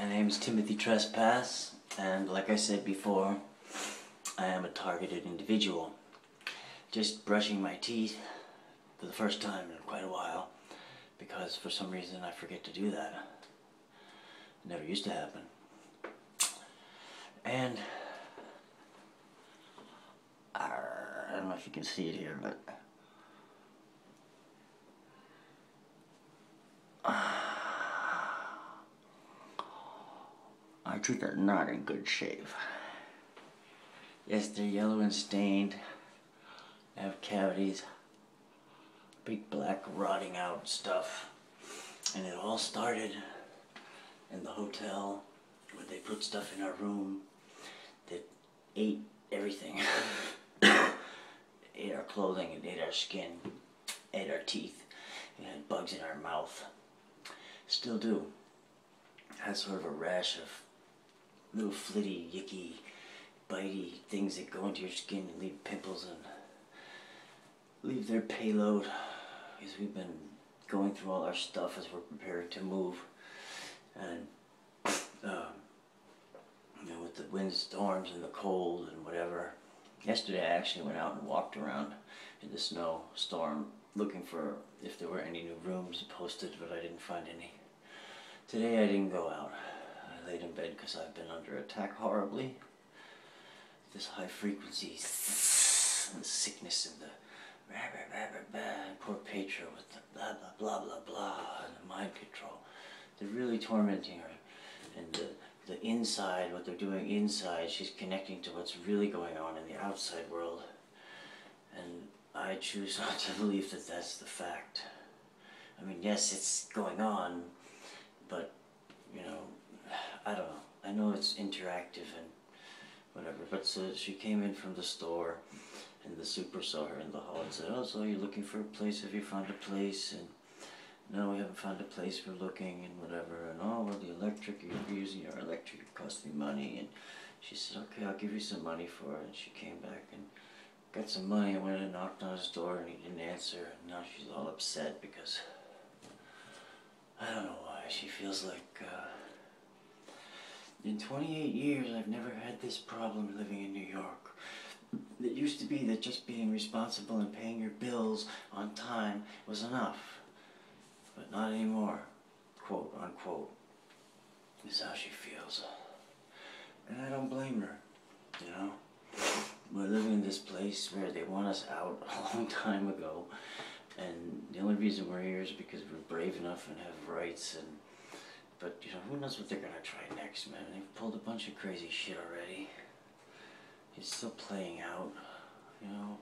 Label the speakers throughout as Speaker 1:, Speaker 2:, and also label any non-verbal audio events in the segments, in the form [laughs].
Speaker 1: My name is Timothy Trespas, and like I said before, I am a targeted individual. Just brushing my teeth for the first time in quite a while, because for some reason I forget to do that. It never used to happen. And I don't know if you can see it here, but my teeth are not in good shape. Yes, they're yellow and stained. They have cavities. Big black rotting out stuff. And it all started in the hotel where they put stuff in our room that ate everything. [coughs] ate our clothing, it ate our skin, ate our teeth. It had bugs in our mouth. Still do. Had sort of a rash of little flitty, yicky, bitey things that go into your skin and leave pimples and leave their payload. Because we've been going through all our stuff as we're preparing to move. And um, you know, with the windstorms and the cold and whatever. Yesterday I actually went out and walked around in the snow storm looking for if there were any new rooms posted, but I didn't find any. Today I didn't go out. Laid in bed because I've been under attack horribly. This high frequency sickness and the rah, rah, rah, rah, poor Petra with the blah blah blah blah blah and the mind control. They're really tormenting her. And the the inside, what they're doing inside, she's connecting to what's really going on in the outside world. And I choose not to believe that that's the fact. I mean, yes, it's going on, but, you know, I don't know. I know it's interactive and whatever, but so she came in from the store and the super saw her in the hall and said, oh, so you're looking for a place? Have you found a place? And no, we haven't found a place for looking and whatever. And oh, well, the electric, you're using your electric, it costs me money. And she said, okay, I'll give you some money for it. And she came back and got some money. and went and knocked on his door and he didn't answer. And now she's all upset because I don't know why. She feels like uh, in 28 years I've never had this problem living in New York. It used to be that just being responsible and paying your bills on time was enough but not anymore, quote unquote, is how she feels. And I don't blame her, you know. We're living in this place where they want us out [laughs] a long time ago, and the only reason we're here is because we're brave enough and have rights and but you know, who knows what they're gonna try next, man. They've pulled a bunch of crazy shit already. It's still playing out, you know.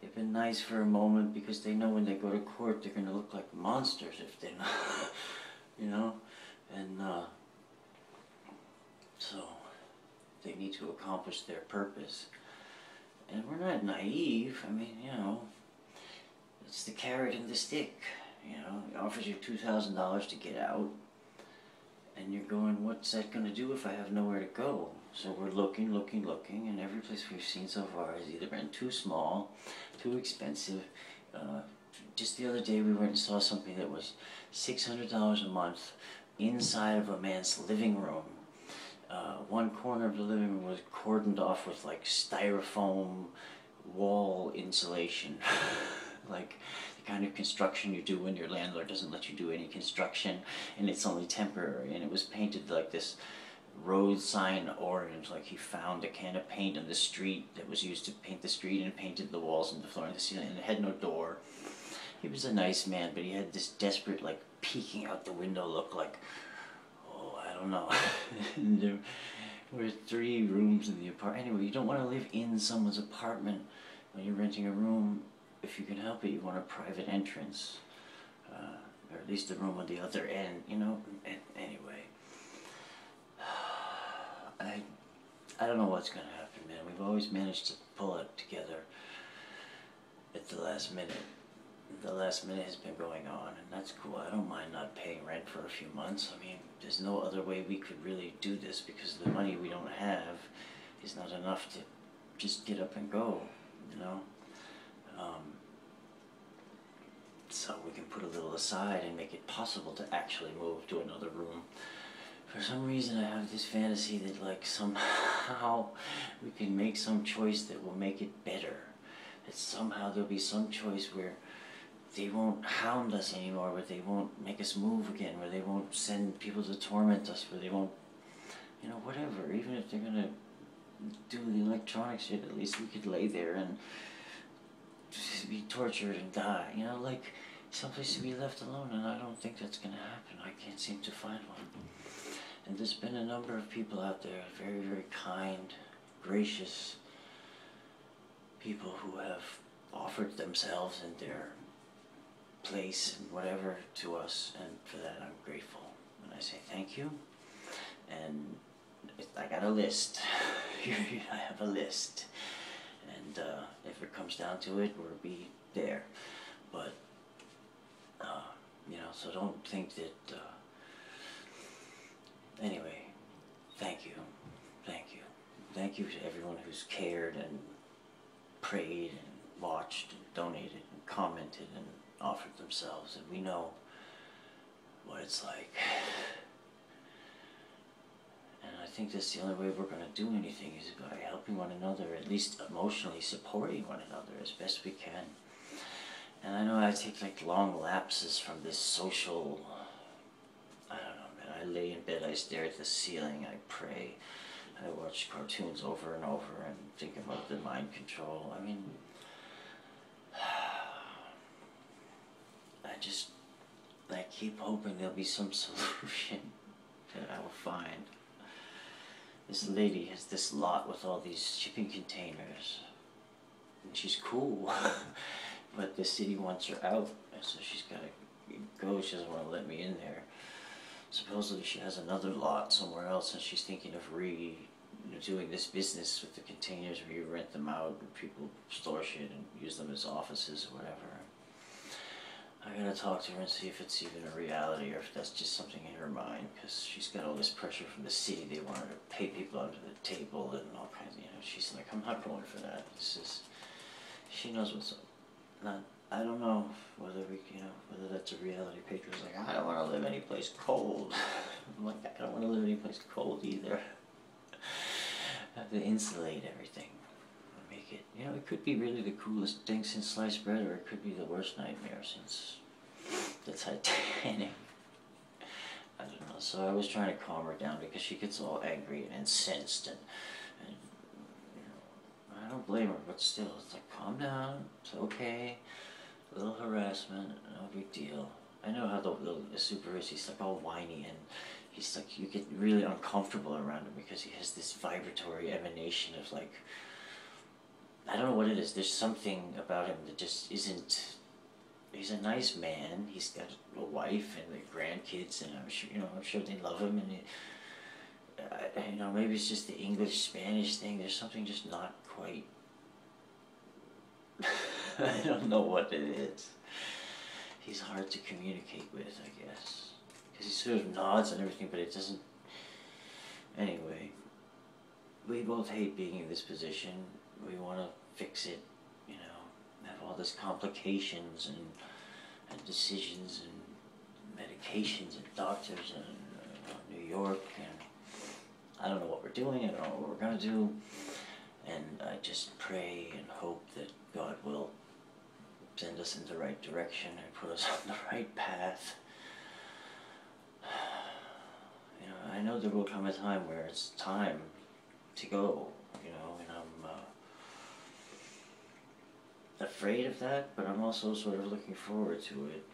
Speaker 1: They've been nice for a moment because they know when they go to court they're to look like monsters if they're not, [laughs] you know? And uh, so they need to accomplish their purpose. And we're not naive. I mean, you know, it's the carrot and the stick. You know, it offers you $2,000 to get out. And you're going, what's that going to do if I have nowhere to go? So we're looking, looking, looking, and every place we've seen so far has either been too small, too expensive. Uh, just the other day we went and saw something that was $600 a month inside of a man's living room. Uh, one corner of the living room was cordoned off with like styrofoam wall insulation. [laughs] like kind of construction you do when your landlord doesn't let you do any construction and it's only temporary and it was painted like this road sign orange, like he found a can of paint on the street that was used to paint the street and painted the walls and the floor and the ceiling, and it had no door. He was a nice man, but he had this desperate, like, peeking out the window look like, oh, I don't know. [laughs] there were three rooms in the apartment. Anyway, you don't want to live in someone's apartment when you're renting a room. If you can help it, you want a private entrance. Uh, or at least a room on the other end, you know? Anyway. [sighs] I, I don't know what's going to happen, man. We've always managed to pull it together at the last minute. The last minute has been going on, and that's cool. I don't mind not paying rent for a few months. I mean, there's no other way we could really do this because the money we don't have is not enough to just get up and go, you know? Um, so we can put a little aside and make it possible to actually move to another room for some reason I have this fantasy that like somehow [laughs] we can make some choice that will make it better. That somehow there'll be some choice where they won't hound us anymore, where they won't make us move again, where they won't send people to torment us, where they won't, you know, whatever. Even if they're gonna do the electronic shit, at least we could lay there and tortured and die. You know, like someplace to be left alone, and I don't think that's gonna happen. I can't seem to find one. And there's been a number of people out there, very, very kind, gracious people who have offered themselves and their place and whatever to us, and for that I'm grateful. And I say thank you. And I got a list. [laughs] I have a list. And uh, if it comes down to it, we'll be there. But, uh, you know, so don't think that. Uh, anyway, thank you. Thank you. Thank you to everyone who's cared and prayed and watched and donated and commented and offered themselves. And we know what it's like. And I think that's the only way we're going to do anything is by helping one another, at least emotionally supporting one another as best we can. And I know I take like long lapses from this social. I don't know, man. I lay in bed, I stare at the ceiling, I pray, I watch cartoons over and over and think about the mind control. I mean, [sighs] I just, I keep hoping there'll be some [laughs] solution that I will find. This lady has this lot with all these shipping containers. And she's cool. [laughs] but the city wants her out. So she's got to go. She doesn't want to let me in there. Supposedly she has another lot somewhere else and she's thinking of re doing this business with the containers where you rent them out and people store shit and use them as offices or whatever. I gotta talk to her and see if it's even a reality or if that's just something in her mind because she's got all this pressure from the city. They want her to pay people under the table and all kinds of, you know, she's like, I'm not going for that. This is, she knows what's up. Not, I don't know whether we, you know, whether that's a reality. Petra's like, ah, I don't want to live any place cold. I'm like, I don't want to live any place cold either. I have to insulate everything. Make it, you know, it could be really the coolest thing since sliced bread, or it could be the worst nightmare since the Titanic. I don't know. So I was trying to calm her down because she gets all angry and incensed, and, and you know, I don't blame her, but still, it's like calm down. It's okay. A little harassment, no big deal. I know how the, the, super is. He's like all whiny and he's like you get really uncomfortable around him because he has this vibratory emanation of like I don't know what it is. There's something about him that just isn't. He's a nice man. He's got a wife and the grandkids, and I'm sure you know. I'm sure they love him, and uh, you know maybe it's just the English Spanish thing. There's something just not quite. [laughs] I don't know what it is. He's hard to communicate with, I guess, because he sort of nods and everything, but it doesn't. Anyway, we both hate being in this position. We want to fix it, you know, have all this complications and, and decisions and medications and doctors and uh, New York and I don't know what we're doing, I don't know what we're gonna do, and I just pray and hope that God will send us in the right direction and put us [laughs] on the right path. [sighs] You know, I know there will come a time where it's time to go, you know, and I'm uh, afraid of that, but I'm also sort of looking forward to it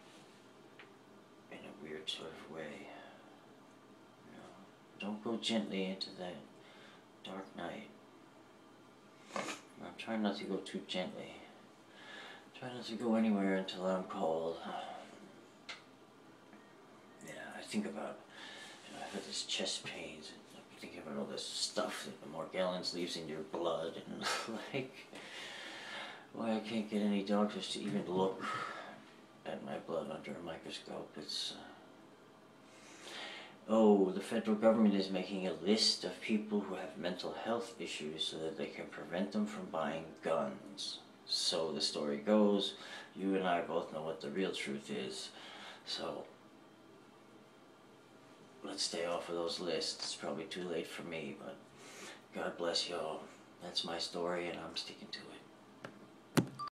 Speaker 1: in a weird sort of way. You know, don't go gently into that dark night. I'm trying not to go too gently. Try not to go anywhere until I'm called. Yeah, I think about, you know, I've got this chest pains, and I'm thinking about all this stuff that the Morgellons leaves in your blood, and [laughs] like, why I can't get any doctors to even look at my blood under a microscope. It's, uh, oh, the federal government is making a list of people who have mental health issues so that they can prevent them from buying guns. So the story goes, you and I both know what the real truth is. So let's stay off of those lists. It's probably too late for me, but God bless y'all. That's my story, and I'm sticking to it.